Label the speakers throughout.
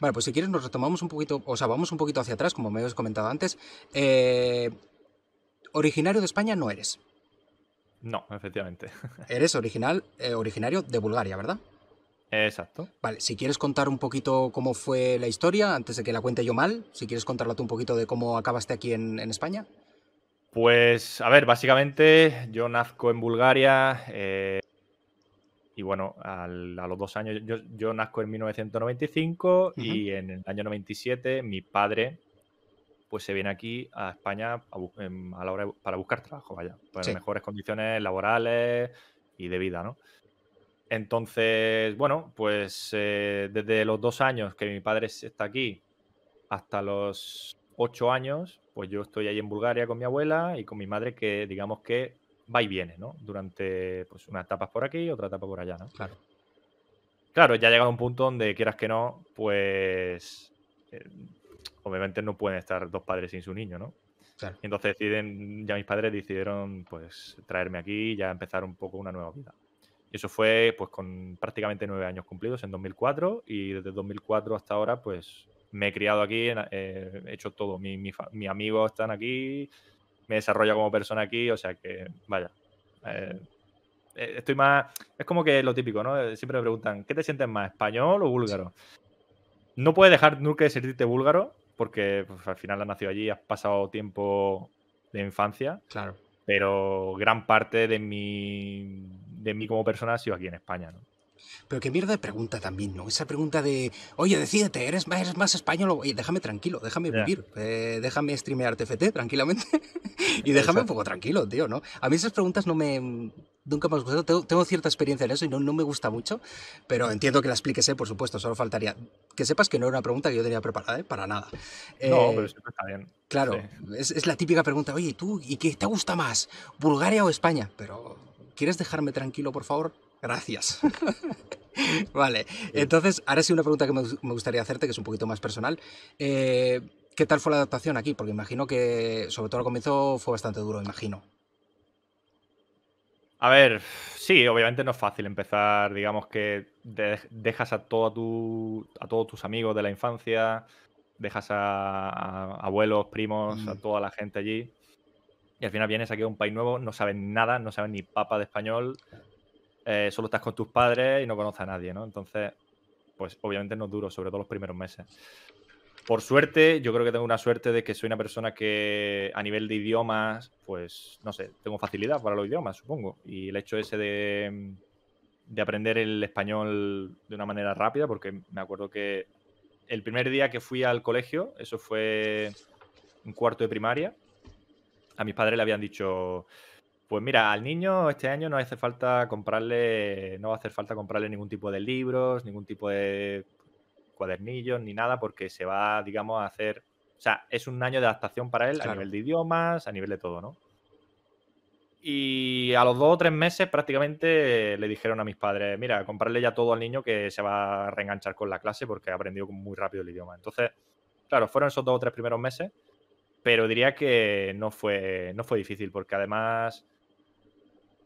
Speaker 1: Vale, pues si quieres nos retomamos un poquito, o sea, vamos un poquito hacia atrás, como me habías comentado antes. Eh, originario de España no eres.
Speaker 2: No, efectivamente.
Speaker 1: Eres original, eh, originario de Bulgaria, ¿verdad?
Speaker 2: Exacto.
Speaker 1: Vale, si quieres contar un poquito cómo fue la historia, antes de que la cuente yo mal, si quieres contarla tú un poquito de cómo acabaste aquí en, en España.
Speaker 2: Pues, a ver, básicamente yo nazco en Bulgaria eh, y bueno, al- a los dos años, yo, yo nazco en 1995 y en el año 97 mi padre pues se viene aquí a España a, em, a la hora de- para buscar trabajo, vaya, para
Speaker 1: Sí.
Speaker 2: mejores condiciones laborales y de vida, ¿no? Entonces, bueno, pues eh, desde los dos años que mi padre está aquí hasta los ocho años, pues yo estoy ahí en Bulgaria con mi abuela y con mi madre que digamos que va y viene, ¿no? Durante pues unas etapas por aquí, otra etapa por allá, ¿no?
Speaker 1: Claro.
Speaker 2: Claro, ya ha llegado un punto donde quieras que no, pues eh, obviamente no pueden estar dos padres sin su niño, ¿no?
Speaker 1: Claro.
Speaker 2: Y entonces deciden, ya mis padres decidieron pues traerme aquí y ya empezar un poco una nueva vida. Y eso fue pues con prácticamente nueve años cumplidos en 2004 y desde 2004 hasta ahora pues me he criado aquí, eh, he hecho todo. Mi, mi mis amigos están aquí, me desarrollo como persona aquí, o sea que vaya. eh, eh, estoy más... Es como que lo típico, ¿no? Siempre me preguntan, ¿qué te sientes más, español o búlgaro? No puedes dejar nunca de sentirte búlgaro porque pues, al final has nacido allí, has pasado tiempo de infancia,
Speaker 1: Claro.
Speaker 2: pero gran parte de mi, de mí como persona ha sido aquí en España, ¿no?
Speaker 1: Pero qué mierda de pregunta también, ¿no? Esa pregunta de, oye, decídete, ¿eres, más- eres más español? o- Oye, déjame tranquilo, déjame vivir, eh, déjame streamear TFT tranquilamente y déjame un poco tranquilo, tío, ¿no? A mí esas preguntas no me... Nunca me han gustado, tengo, tengo cierta experiencia en eso y no, no me gusta mucho, pero entiendo que la expliques, ¿eh? por supuesto, solo faltaría. Que sepas que no era una pregunta que yo tenía preparada, ¿eh? Para nada.
Speaker 2: No,
Speaker 1: Eh,
Speaker 2: pero siempre está bien.
Speaker 1: Claro,
Speaker 2: Sí.
Speaker 1: es, es la típica pregunta, oye, ¿tú y qué te gusta más? ¿Bulgaria o España? Pero, ¿quieres dejarme tranquilo, por favor? Gracias. vale, entonces, ahora sí una pregunta que me, gus- me gustaría hacerte, que es un poquito más personal. Eh, ¿Qué tal fue la adaptación aquí? Porque imagino que, sobre todo al comienzo, fue bastante duro, imagino.
Speaker 2: A ver, sí, obviamente no es fácil empezar, digamos que de- dejas a, todo tu, a todos tus amigos de la infancia, dejas a, a abuelos, primos, a
Speaker 1: Mm.
Speaker 2: toda la gente allí, y al final vienes aquí a un país nuevo, no sabes nada, no sabes ni papa de español, eh, solo estás con tus padres y no conoces a nadie, ¿no? Entonces, pues obviamente no es duro, sobre todo los primeros meses. Por suerte, yo creo que tengo una suerte de que soy una persona que a nivel de idiomas, pues no sé, tengo facilidad para los idiomas, supongo. Y el hecho ese de, de aprender el español de una manera rápida, porque me acuerdo que el primer día que fui al colegio, eso fue un cuarto de primaria, a mis padres le habían dicho, pues mira, al niño este año no hace falta comprarle, no va a hacer falta comprarle ningún tipo de libros, ningún tipo de cuadernillos ni nada, porque se va, digamos, a hacer. O sea, es un año de adaptación para él
Speaker 1: Claro.
Speaker 2: a nivel de idiomas, a nivel de todo, ¿no? Y a los dos o tres meses prácticamente le dijeron a mis padres, mira, comprarle ya todo al niño que se va a reenganchar con la clase porque ha aprendido muy rápido el idioma. Entonces, claro, fueron esos dos o tres primeros meses, pero diría que no fue, no fue difícil porque además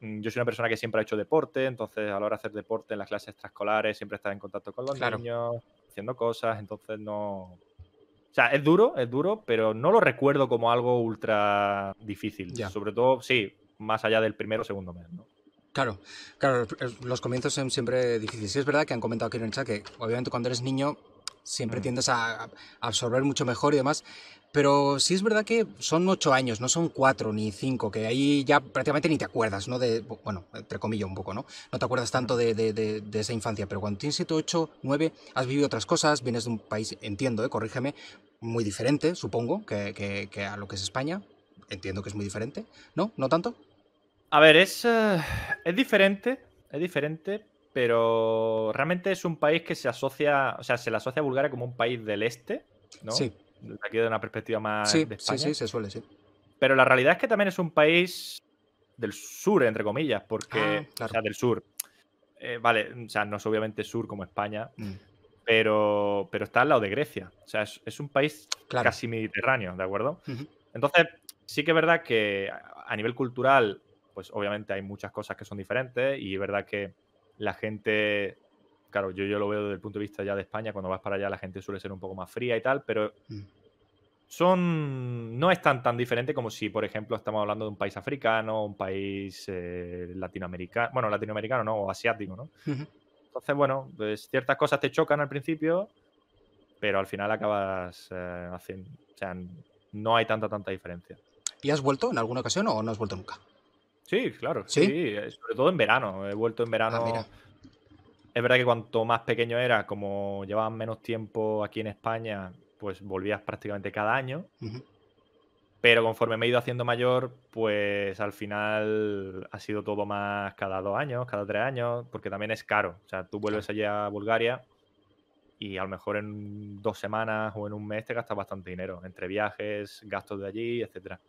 Speaker 2: yo soy una persona que siempre ha hecho deporte, entonces a la hora de hacer deporte en las clases extraescolares siempre estaba en contacto con los
Speaker 1: Claro.
Speaker 2: niños, haciendo cosas, entonces no... O sea, es duro, es duro, pero no lo recuerdo como algo ultra difícil.
Speaker 1: Ya.
Speaker 2: Sobre todo, sí, más allá del primero o segundo mes, ¿no?
Speaker 1: Claro, claro, los comienzos son siempre difíciles. Sí, es verdad que han comentado aquí en el chat que obviamente cuando eres niño siempre
Speaker 2: Mm.
Speaker 1: tiendes a absorber mucho mejor y demás, pero sí es verdad que son ocho años, no son cuatro ni cinco, que ahí ya prácticamente ni te acuerdas, ¿no? De, bueno, entre comillas un poco, ¿no? No te acuerdas tanto de, de- de- de esa infancia, pero cuando tienes siete, ocho, nueve, has vivido otras cosas, vienes de un país, entiendo, ¿eh? Corrígeme, muy diferente, supongo, que, que- que a lo que es España. Entiendo que es muy diferente, ¿no? ¿No tanto?
Speaker 2: A ver, es, eh, es diferente, es diferente, pero realmente es un país que se asocia, o sea, se le asocia a Bulgaria como un país del este, ¿no?
Speaker 1: Sí,
Speaker 2: aquí de una perspectiva más
Speaker 1: sí,
Speaker 2: de
Speaker 1: sí,
Speaker 2: España.
Speaker 1: sí, se suele, sí.
Speaker 2: Pero la realidad es que también es un país del sur, entre comillas, porque,
Speaker 1: Ah, claro.
Speaker 2: o sea, del sur. Eh, vale, o sea, no es obviamente sur como España,
Speaker 1: Mm,
Speaker 2: pero, pero está al lado de Grecia. O sea, es, es un país
Speaker 1: Claro.
Speaker 2: casi mediterráneo, ¿de acuerdo? Entonces, sí que es verdad que a a nivel cultural, pues obviamente hay muchas cosas que son diferentes y es verdad que la gente claro, yo, yo lo veo desde el punto de vista ya de España, cuando vas para allá la gente suele ser un poco más fría y tal, pero
Speaker 1: Mm.
Speaker 2: son no es tan tan diferente como si, por ejemplo, estamos hablando de un país africano, un país eh, latinoamericano, bueno, latinoamericano no, o asiático, ¿no? Entonces, bueno, pues ciertas cosas te chocan al principio, pero al final acabas eh, haciendo, o sea, no hay tanta tanta diferencia.
Speaker 1: ¿Y has vuelto en alguna ocasión o no has vuelto nunca?
Speaker 2: Sí, claro,
Speaker 1: ¿Sí?
Speaker 2: sí, eh, sobre todo en verano. He vuelto en
Speaker 1: Ah,
Speaker 2: verano.
Speaker 1: mira.
Speaker 2: Es verdad que cuanto más pequeño era, como llevaban menos tiempo aquí en España, pues volvías prácticamente cada año. Pero conforme me he ido haciendo mayor, pues al final ha sido todo más cada dos años, cada tres años, porque también es caro. O sea, tú vuelves allá a Bulgaria y a lo mejor en dos semanas o en un mes te gastas bastante dinero, entre viajes, gastos de allí, etcétera.